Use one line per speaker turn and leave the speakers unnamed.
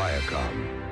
Viacom.